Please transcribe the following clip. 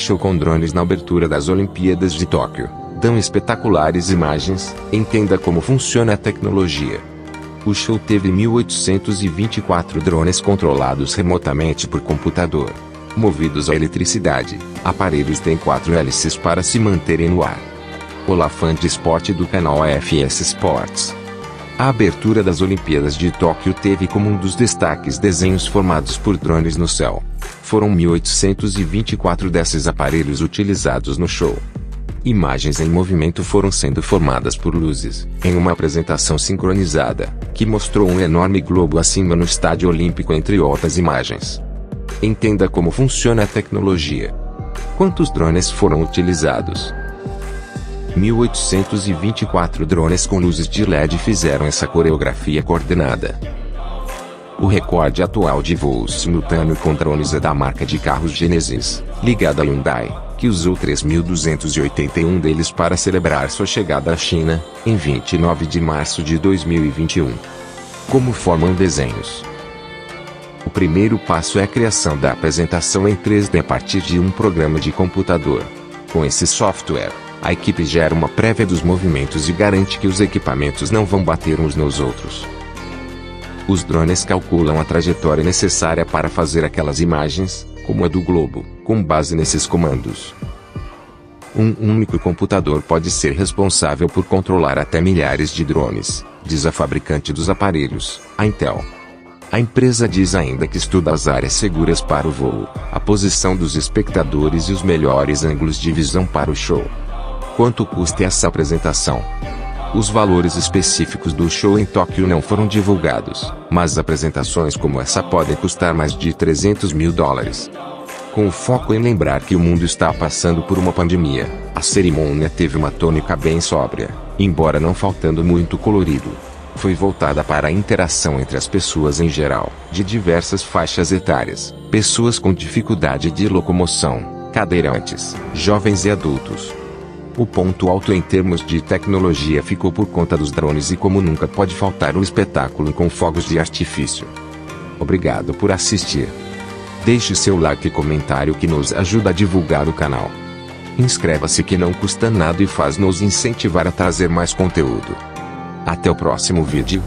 show com drones na abertura das Olimpíadas de Tóquio. Dão espetaculares imagens, entenda como funciona a tecnologia. O show teve 1824 drones controlados remotamente por computador. Movidos a eletricidade, aparelhos têm quatro hélices para se manterem no ar. Olá fã de esporte do canal AFS Sports. A abertura das Olimpíadas de Tóquio teve como um dos destaques desenhos formados por drones no céu. Foram 1824 desses aparelhos utilizados no show. Imagens em movimento foram sendo formadas por luzes, em uma apresentação sincronizada, que mostrou um enorme globo acima no Estádio Olímpico entre outras imagens. Entenda como funciona a tecnologia. Quantos drones foram utilizados? 1824 drones com luzes de LED fizeram essa coreografia coordenada. O recorde atual de voo simultâneo com drones é da marca de carros Genesis, ligada a Hyundai, que usou 3.281 deles para celebrar sua chegada à China, em 29 de março de 2021. Como formam desenhos? O primeiro passo é a criação da apresentação em 3D a partir de um programa de computador. Com esse software, a equipe gera uma prévia dos movimentos e garante que os equipamentos não vão bater uns nos outros. Os drones calculam a trajetória necessária para fazer aquelas imagens, como a do globo, com base nesses comandos. Um único computador pode ser responsável por controlar até milhares de drones, diz a fabricante dos aparelhos, a Intel. A empresa diz ainda que estuda as áreas seguras para o voo, a posição dos espectadores e os melhores ângulos de visão para o show. Quanto custa essa apresentação? Os valores específicos do show em Tóquio não foram divulgados, mas apresentações como essa podem custar mais de 300 mil dólares. Com o foco em lembrar que o mundo está passando por uma pandemia, a cerimônia teve uma tônica bem sóbria, embora não faltando muito colorido. Foi voltada para a interação entre as pessoas em geral, de diversas faixas etárias, pessoas com dificuldade de locomoção, cadeirantes, jovens e adultos. O ponto alto em termos de tecnologia ficou por conta dos drones e como nunca pode faltar o espetáculo com fogos de artifício. Obrigado por assistir. Deixe seu like e comentário que nos ajuda a divulgar o canal. Inscreva-se que não custa nada e faz nos incentivar a trazer mais conteúdo. Até o próximo vídeo.